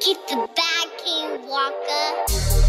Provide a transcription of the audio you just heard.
Get the bad King Walker.